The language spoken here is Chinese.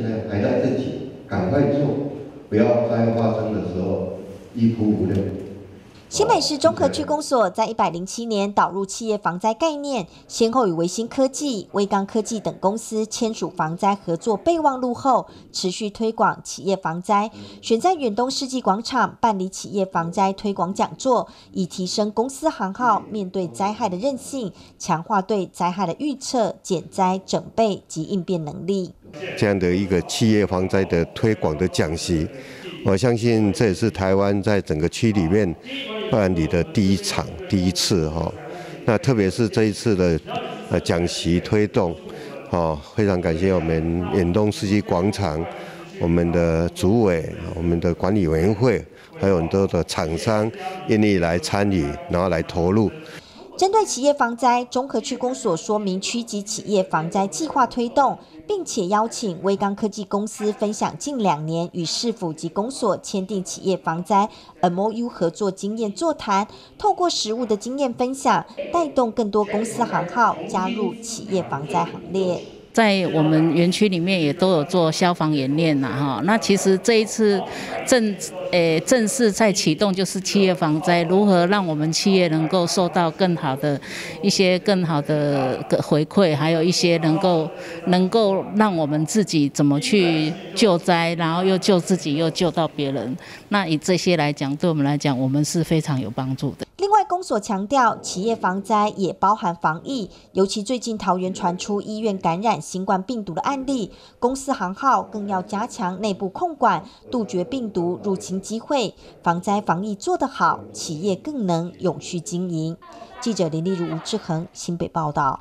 现在还在自己赶快做，不要在发生的时候一哭无泪。新北市中科区公所在一百零七年导入企业防灾概念，先后与维新科技、威刚科技等公司签署防灾合作备忘录后，持续推广企业防灾，选在远东世纪广场办理企业防灾推广讲座，以提升公司行号面对灾害的韧性，强化对灾害的预测、减灾、准备及应变能力。这样的一个企业防灾的推广的讲习，我相信这也是台湾在整个区里面。办理的第一场、第一次哈，那特别是这一次的呃讲习推动，哦，非常感谢我们远东世纪广场、我们的主委、我们的管理委员会，还有很多的厂商愿意来参与，然后来投入。针对企业防灾，中和区公所说明区级企业防灾计划推动，并且邀请威刚科技公司分享近两年与市府及公所签订企业防灾 MOU 合作经验座谈，透过实务的经验分享，带动更多公司行号加入企业防灾行列。在我们园区里面也都有做消防演练呐，哈，那其实这一次正诶正式在启动就是企业防灾，如何让我们企业能够受到更好的一些更好的回馈，还有一些能够能够让我们自己怎么去救灾，然后又救自己又救到别人，那以这些来讲，对我们来讲，我们是非常有帮助的。通，所强调，企业防灾也包含防疫，尤其最近桃园传出医院感染新冠病毒的案例，公司行号更要加强内部控管，杜绝病毒入侵机会。防灾防疫做得好，企业更能永续经营。记者林丽如、吴志恒，新北报道。